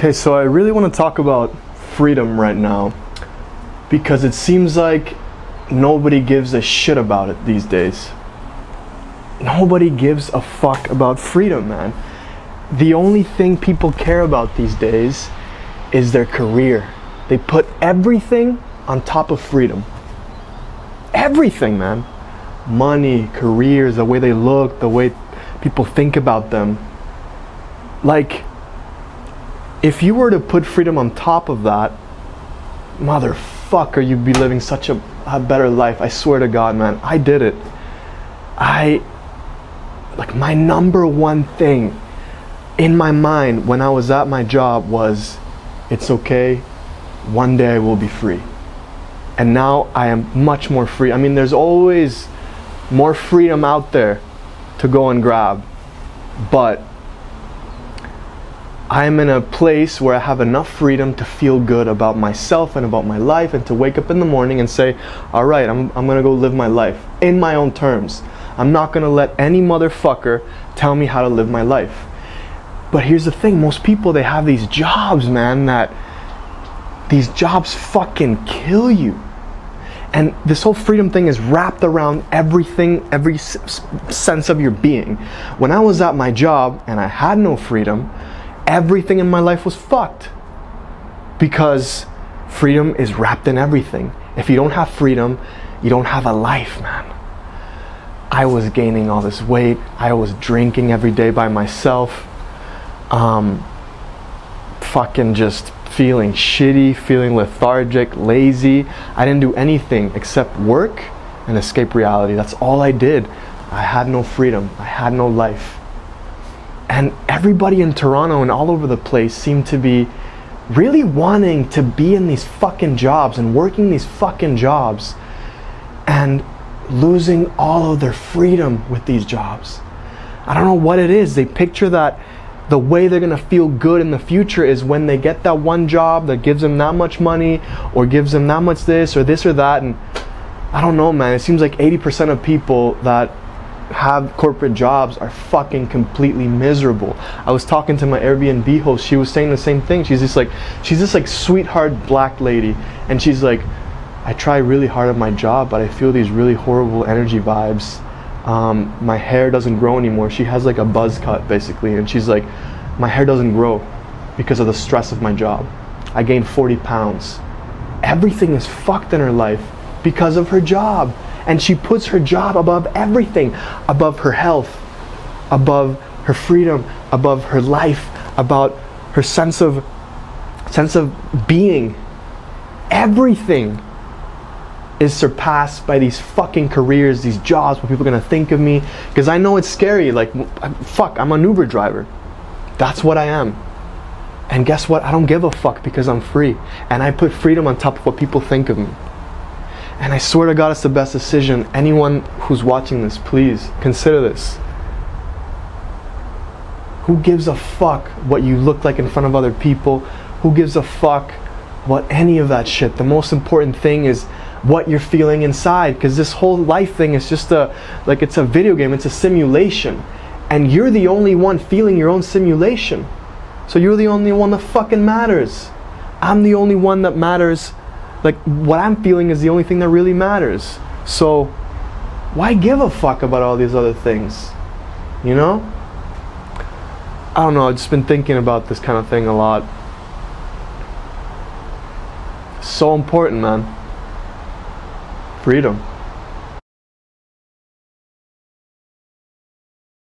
Okay, so I really want to talk about freedom right now because it seems like nobody gives a shit about it these days. Nobody gives a fuck about freedom, man. The only thing people care about these days is their career. They put everything on top of freedom. Everything, man. Money, careers, the way they look, the way people think about them. Like, if you were to put freedom on top of that, motherfucker, you'd be living such a, a better life. I swear to God, man. I did it. I, like, my number one thing in my mind when I was at my job was it's okay, one day I will be free. And now I am much more free. I mean, there's always more freedom out there to go and grab. But I'm in a place where I have enough freedom to feel good about myself and about my life and to wake up in the morning and say, all right, I'm, I'm gonna go live my life in my own terms. I'm not gonna let any motherfucker tell me how to live my life. But here's the thing most people, they have these jobs, man, that these jobs fucking kill you. And this whole freedom thing is wrapped around everything, every s- sense of your being. When I was at my job and I had no freedom, everything in my life was fucked because freedom is wrapped in everything. If you don't have freedom, you don't have a life, man. I was gaining all this weight. I was drinking every day by myself. Um, fucking just feeling shitty, feeling lethargic, lazy. I didn't do anything except work and escape reality. That's all I did. I had no freedom. I had no life. And everybody in Toronto and all over the place seemed to be really wanting to be in these fucking jobs and working these fucking jobs and losing all of their freedom with these jobs. I don't know what it is. They picture that the way they're gonna feel good in the future is when they get that one job that gives them that much money or gives them that much this or this or that. And I don't know, man. It seems like 80% of people that have corporate jobs are fucking completely miserable. I was talking to my Airbnb host. She was saying the same thing. She's just like, she's this like sweetheart black lady, and she's like, I try really hard at my job, but I feel these really horrible energy vibes. Um, my hair doesn't grow anymore. She has like a buzz cut basically, and she's like, my hair doesn't grow because of the stress of my job. I gained 40 pounds. Everything is fucked in her life because of her job and she puts her job above everything above her health above her freedom above her life about her sense of sense of being. Everything is surpassed by these fucking careers these jobs what people are to think of me. Because i know it's scary like fuck i'm an uber driver. That's what i am. And guess what? I don't give a fuck because i'm free. And i put freedom on top of what people think of me and I swear to God, it's the best decision. Anyone who's watching this, please consider this. Who gives a fuck what you look like in front of other people? Who gives a fuck what any of that shit? The most important thing is what you're feeling inside because this whole life thing is just a like it's a video game, it's a simulation. And you're the only one feeling your own simulation. So you're the only one that fucking matters. I'm the only one that matters like what I'm feeling is the only thing that really matters. So why give a fuck about all these other things? You know? I don't know, I've just been thinking about this kind of thing a lot. So important, man. Freedom.